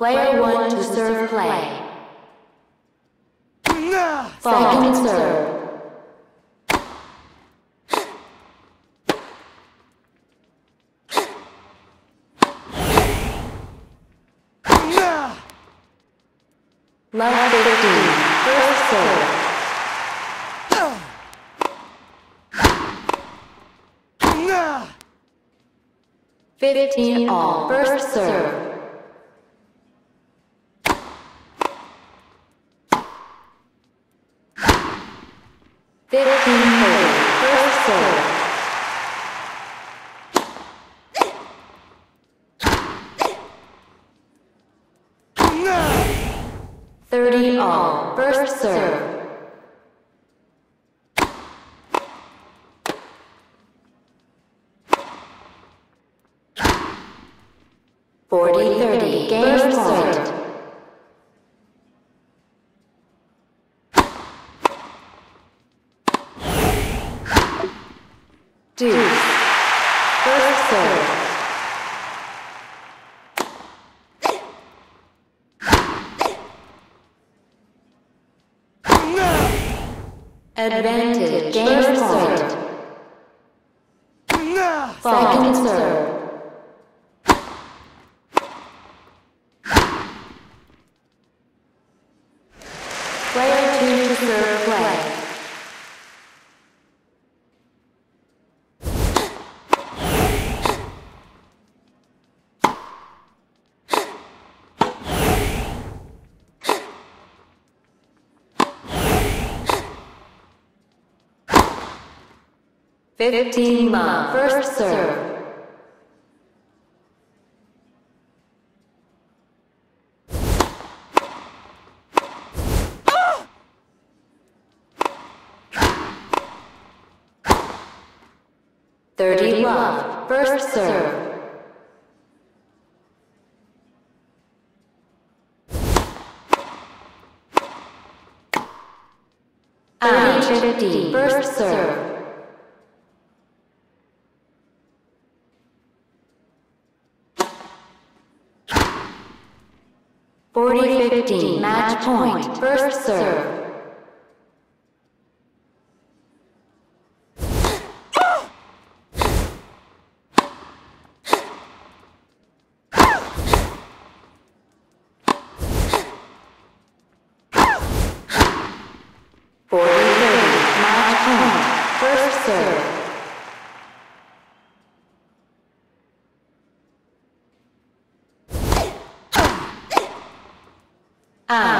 Player one to serve play. Second serve. Love 15. First serve. Fifteen all. First serve. Fifteen thirty. First serve. Thirty all. First serve. Forty thirty. Game point. Deuce. First serve. Advantage. Game point. Second serve. Player two to serve play. Fifteen love. First serve. Thirty. First serve. Fifty. First serve. Forty fifteen. Match point. First serve. Forty thirty. Match point. First serve. Out.